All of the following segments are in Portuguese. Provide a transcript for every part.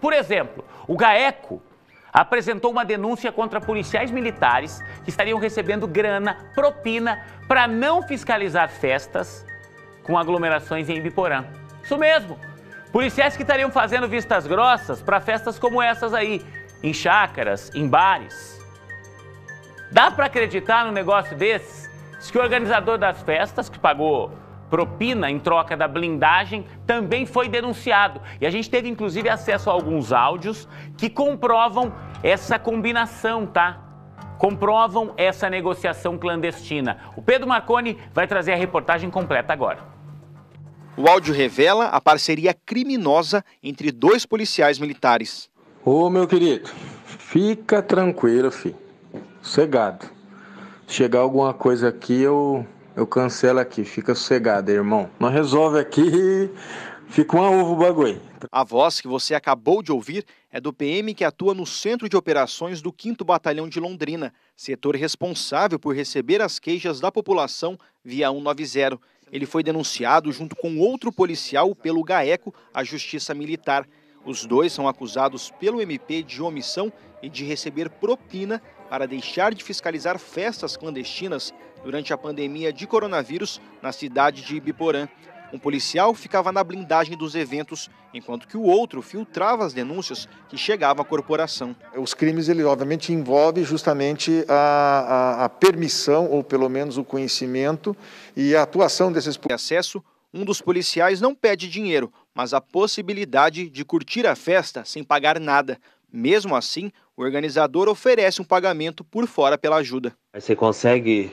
Por exemplo, o GAECO apresentou uma denúncia contra policiais militares que estariam recebendo grana, propina, para não fiscalizar festas com aglomerações em Ibiporã. Isso mesmo! Policiais que estariam fazendo vistas grossas para festas como essas aí, em chácaras, em bares. Dá para acreditar num negócio desses? Diz que o organizador das festas, que pagou propina em troca da blindagem, também foi denunciado. E a gente teve inclusive acesso a alguns áudios que comprovam essa combinação, tá? Comprovam essa negociação clandestina. O Pedro Marconi vai trazer a reportagem completa agora. O áudio revela a parceria criminosa entre dois policiais militares. Ô meu querido, fica tranquilo, filho. Sossegado. Chegar alguma coisa aqui, eu eu cancelo aqui, fica sossegado, irmão. Não resolve aqui, fica um ovo o bagulho. A voz que você acabou de ouvir é do PM que atua no Centro de Operações do 5 Batalhão de Londrina, setor responsável por receber as queixas da população via 190. Ele foi denunciado junto com outro policial pelo GAECO, a Justiça Militar. Os dois são acusados pelo MP de omissão e de receber propina para deixar de fiscalizar festas clandestinas durante a pandemia de coronavírus na cidade de Ibiporã. Um policial ficava na blindagem dos eventos, enquanto que o outro filtrava as denúncias que chegavam à corporação. Os crimes, ele obviamente envolve justamente a, a, a permissão, ou pelo menos o conhecimento e a atuação desses... Acesso, um dos policiais não pede dinheiro, mas a possibilidade de curtir a festa sem pagar nada. Mesmo assim, o organizador oferece um pagamento por fora pela ajuda. Você consegue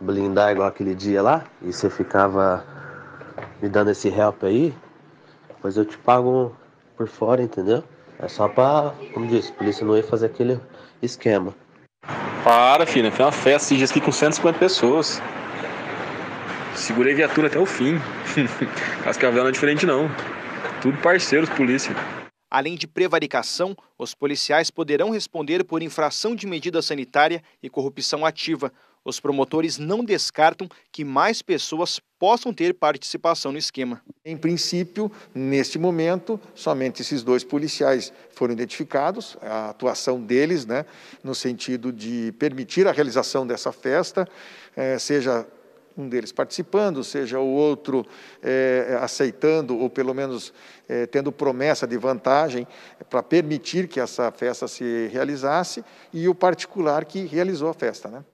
blindar igual aquele dia lá, e você ficava me dando esse help aí, depois eu te pago por fora, entendeu? É só pra, como disse, a polícia não ia fazer aquele esquema. Para, filho, foi uma festa esses dias aqui com 150 pessoas. Segurei viatura até o fim. Cascavel não é diferente não. Tudo parceiros, polícia. Além de prevaricação, os policiais poderão responder por infração de medida sanitária e corrupção ativa, os promotores não descartam que mais pessoas possam ter participação no esquema. Em princípio, neste momento, somente esses dois policiais foram identificados, a atuação deles, né, no sentido de permitir a realização dessa festa, eh, seja um deles participando, seja o outro eh, aceitando ou pelo menos eh, tendo promessa de vantagem para permitir que essa festa se realizasse, e o particular que realizou a festa. Né?